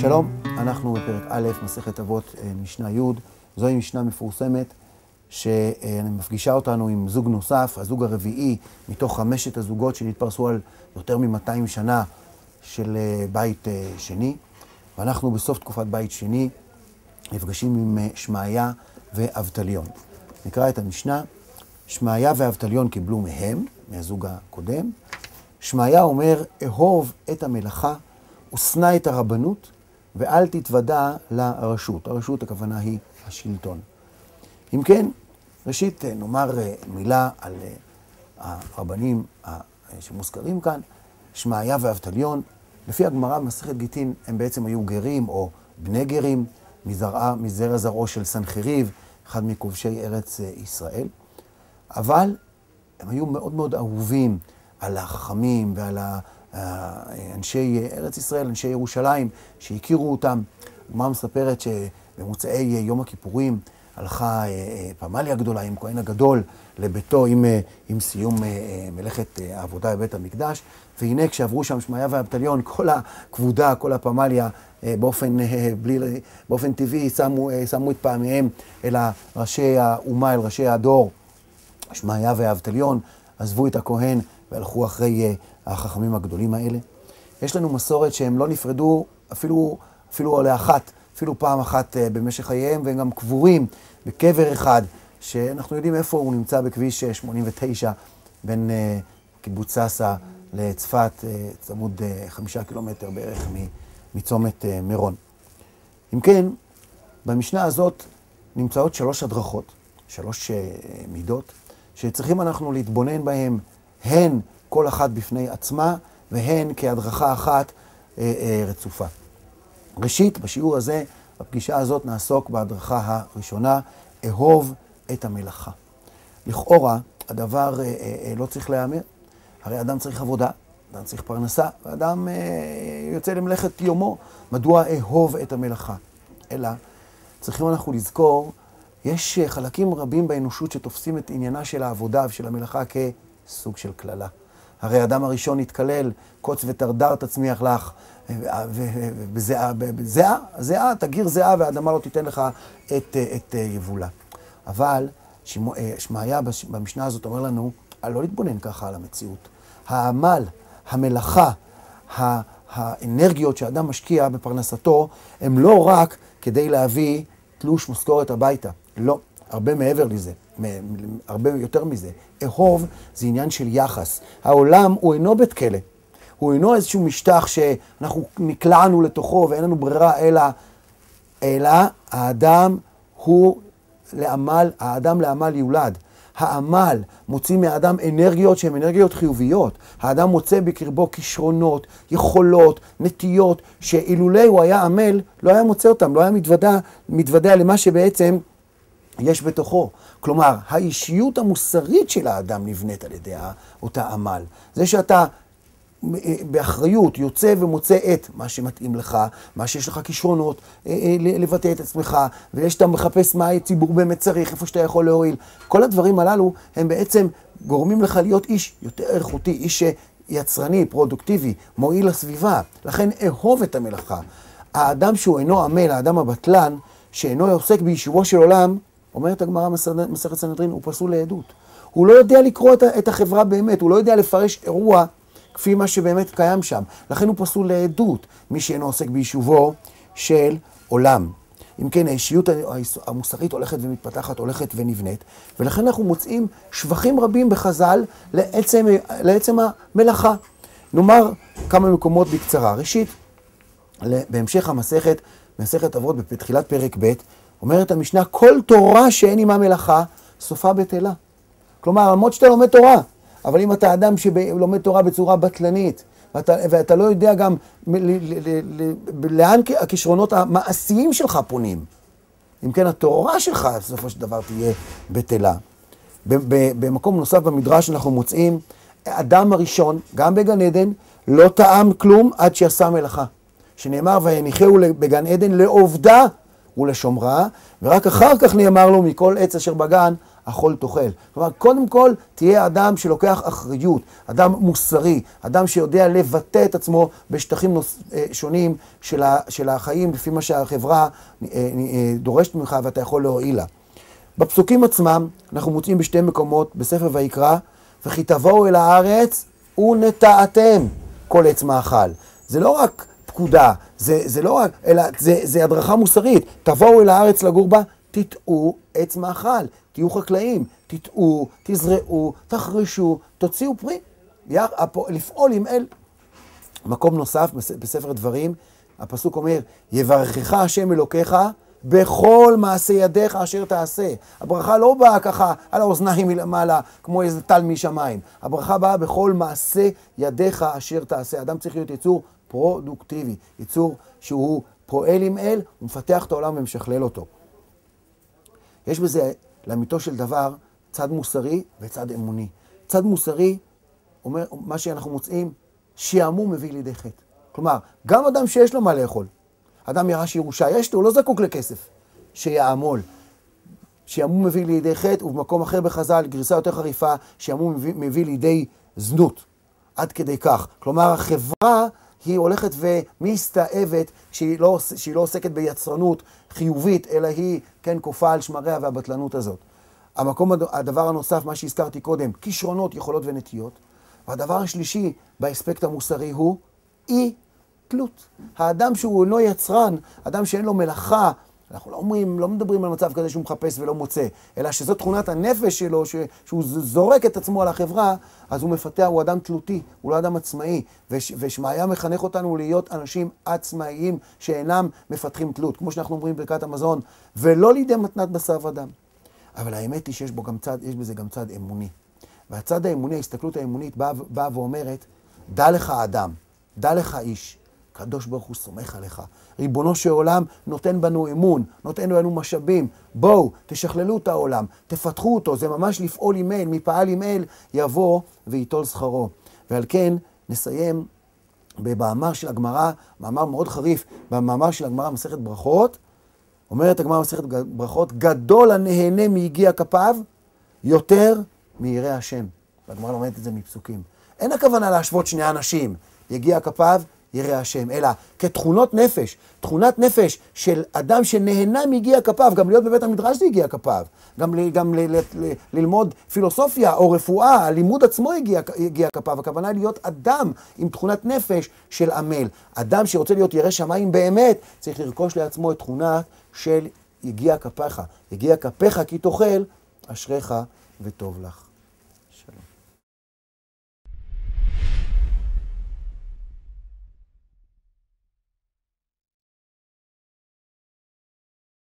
שלום, אנחנו בפרק א', מסכת אבות, אה, משנה י', זוהי משנה מפורסמת שמפגישה אותנו עם זוג נוסף, הזוג הרביעי מתוך חמשת הזוגות שנתפרסו על יותר מ-200 שנה של אה, בית אה, שני, ואנחנו בסוף תקופת בית שני נפגשים עם שמעיה ואבטליון. נקרא את המשנה, שמעיה ואבטליון קיבלו מהם, מהזוג הקודם. שמעיה אומר, אהוב את המלאכה ושנא את הרבנות, ואל תתוודע לרשות. הרשות, הכוונה היא השלטון. אם כן, ראשית נאמר מילה על הרבנים שמוזכרים כאן, שמעיה ואבטליון. לפי הגמרא במסכת גיטין הם בעצם היו גרים או בני גרים מזרעה, מזרע זרעו של סנחריב, אחד מכובשי ארץ ישראל. אבל הם היו מאוד מאוד אהובים על החכמים ועל אנשי ארץ ישראל, אנשי ירושלים, שהכירו אותם. הגמרא מספרת שבמוצאי יום הכיפורים הלכה פמליה גדולה עם כהן הגדול לביתו עם, עם סיום מלאכת העבודה בבית המקדש, והנה כשעברו שם שמעיה ואבטליון, כל הכבודה, כל הפמליה, באופן, בלי, באופן טבעי שמו, שמו את פעמיהם אל ראשי האומה, אל ראשי הדור, שמעיה ואבטליון, עזבו את הכהן והלכו אחרי החכמים הגדולים האלה. יש לנו מסורת שהם לא נפרדו אפילו, אפילו לאחת, אפילו פעם אחת במשך חייהם, והם גם קבורים בקבר אחד, שאנחנו יודעים איפה הוא נמצא בכביש 89 בין קיבוץ סאסא לצפת, צמוד חמישה קילומטר בערך מצומת מירון. אם כן, במשנה הזאת נמצאות שלוש הדרכות, שלוש מידות, שצריכים אנחנו להתבונן בהן, הן כל אחת בפני עצמה, והן כהדרכה אחת אה, אה, רצופה. ראשית, בשיעור הזה, בפגישה הזאת, נעסוק בהדרכה הראשונה, אהוב את המלאכה. לכאורה, הדבר אה, אה, לא צריך להיאמר. הרי אדם צריך עבודה, אדם צריך פרנסה, ואדם אה, יוצא למלאכת יומו. מדוע אהוב את המלאכה? אלא, צריכים אנחנו לזכור, יש חלקים רבים באנושות שתופסים את עניינה של העבודה ושל המלאכה כסוג של קללה. הרי האדם הראשון התקלל, קוץ ותרדר תצמיח לך, וזיעה, זיעה, תגיר זיעה והאדמה לא תיתן לך את, את יבולה. אבל שמעיה במשנה הזאת אומר לנו, לא להתבונן ככה על המציאות. העמל, המלאכה, האנרגיות שאדם משקיע בפרנסתו, הם לא רק כדי להביא תלוש משכורת הביתה. לא, הרבה מעבר לזה. הרבה יותר מזה. אהוב זה עניין של יחס. העולם הוא אינו בית כלא. הוא אינו איזשהו משטח שאנחנו נקלענו לתוכו ואין לנו ברירה אלא, אלא האדם הוא לעמל, האדם לעמל יולד. העמל מוציא מהאדם אנרגיות שהן אנרגיות חיוביות. האדם מוצא בקרבו כישרונות, יכולות, נטיות, שאילולא הוא היה עמל, לא היה מוצא אותם, לא היה מתוודע, למה שבעצם יש בתוכו. כלומר, האישיות המוסרית של האדם נבנית על ידי אותה עמל. זה שאתה באחריות יוצא ומוצא את מה שמתאים לך, מה שיש לך כישרונות, אה, אה, לבטא את עצמך, ושאתה מחפש מה הציבור באמת צריך, איפה שאתה יכול להועיל. כל הדברים הללו הם בעצם גורמים לך להיות איש יותר איכותי, איש יצרני, פרודוקטיבי, מועיל לסביבה. לכן אהוב את המלאכה. האדם שהוא אינו עמל, האדם הבטלן, שאינו עוסק ביישובו של עולם, אומרת הגמרא מסכת סנהדרין, הוא פסול לעדות. הוא לא יודע לקרוא את החברה באמת, הוא לא יודע לפרש אירוע כפי מה שבאמת קיים שם. לכן הוא פסול לעדות, מי שאינו עוסק ביישובו של עולם. אם כן, האישיות המוסרית הולכת ומתפתחת, הולכת ונבנית, ולכן אנחנו מוצאים שבחים רבים בחז"ל לעצם, לעצם המלאכה. נאמר כמה מקומות בקצרה. ראשית, בהמשך המסכת, מסכת אבות בתחילת פרק ב', אומרת המשנה, כל תורה שאין עימה מלאכה, סופה בטלה. כלומר, למרות שאתה לומד תורה, אבל אם אתה אדם שלומד תורה בצורה בטלנית, ואתה, ואתה לא יודע גם לאן הכישרונות המעשיים שלך פונים, אם כן, התורה שלך בסופו של דבר תהיה בטלה. במקום נוסף במדרש אנחנו מוצאים, אדם הראשון, גם בגן עדן, לא טעם כלום עד שעשה מלאכה. שנאמר, ויניחהו בגן עדן לעובדה ולשומרה, ורק אחר כך נאמר לו, מכל עץ אשר בגן, אכול תאכל. כלומר, קודם כל, תהיה אדם שלוקח אחריות, אדם מוסרי, אדם שיודע לבטא את עצמו בשטחים נוס, אה, שונים של, ה, של החיים, לפי מה שהחברה אה, אה, דורשת ממך ואתה יכול להועיל לה. בפסוקים עצמם, אנחנו מוצאים בשתי מקומות בספר ויקרא, וכי תבואו אל הארץ ונטעתם כל עץ מאכל. זה לא רק פקודה, זה, זה לא רק, אלא זה, זה הדרכה מוסרית. תבואו אל הארץ לגור בה, תטעו עץ מאכל, תהיו חקלאים, תטעו, תזרעו, תחרישו, תוציאו פרי. לפעול עם אל. מקום נוסף בספר דברים, הפסוק אומר, יברכך השם אלוקיך בכל מעשה ידיך אשר תעשה. הברכה לא באה ככה על האוזניים מלמעלה, כמו איזה טל משמיים. הברכה באה בכל מעשה ידיך אשר תעשה. אדם צריך להיות יצור פרודוקטיבי, יצור שהוא פועל עם אל, הוא מפתח את העולם ומשכלל אותו. יש בזה, לאמיתו של דבר, צד מוסרי וצד אמוני. צד מוסרי, אומר, מה שאנחנו מוצאים, שעמום מביא לידי חטא. כלומר, גם אדם שיש לו מה לאכול, אדם ירש ירושה, יש לו, הוא לא זקוק לכסף, שיעמול. שעמום מביא לידי חטא, ובמקום אחר בחז"ל, גרסה יותר חריפה, שעמום מביא, מביא לידי זנות. עד כדי כך. כלומר, החברה היא הולכת ומסתאבת שהיא לא, שהיא לא עוסקת ביצרנות חיובית, אלא היא, כן, כופה על שמריה והבטלנות הזאת. המקום, הדבר הנוסף, מה שהזכרתי קודם, כישרונות, יכולות ונטיות. והדבר השלישי באספקט המוסרי הוא אי תלות. האדם שהוא אינו יצרן, אדם שאין לו מלאכה, אנחנו לא אומרים, לא מדברים על מצב כזה שהוא מחפש ולא מוצא, אלא שזו תכונת הנפש שלו, ש, שהוא זורק את עצמו על החברה, אז הוא מפתח, הוא אדם תלותי, הוא לא אדם עצמאי. וש, ושמעיה מחנך אותנו להיות אנשים עצמאיים שאינם מפתחים תלות, כמו שאנחנו אומרים בברכת המזון, ולא לידי מתנת בשר ודם. אבל האמת היא שיש גם צד, בזה גם צד אמוני. והצד האמוני, ההסתכלות האמונית באה בא ואומרת, דע לך אדם, דע לך איש, הקדוש ברוך הוא סומך עליך. ריבונו של עולם נותן בנו אמון, נותן בנו משאבים. בואו, תשכללו את העולם, תפתחו אותו, זה ממש לפעול עם אל, מפעל עם אל, יבוא וייטול שכרו. ועל כן נסיים במאמר של הגמרא, מאמר מאוד חריף, במאמר של הגמרא מסכת ברכות, אומרת הגמרא מסכת ברכות, גדול הנהנה מיגיע כפיו יותר מירא השם. והגמרא לומדת את זה מפסוקים. אין הכוונה להשוות שני אנשים, יגיע כפיו ירא השם, אלא כתכונות נפש, תכונת נפש של אדם שנהנה מיגיע כפיו, גם להיות בבית המדרש זה הגיע כפיו, גם, גם ל, ל, ל, ללמוד פילוסופיה או רפואה, הלימוד עצמו הגיע, הגיע כפיו, הכוונה להיות אדם עם תכונת נפש של עמל. אדם שרוצה להיות ירא שמיים באמת, צריך לרכוש לעצמו את תכונה של יגיע כפיך, יגיע כפיך כי תאכל, אשריך וטוב לך.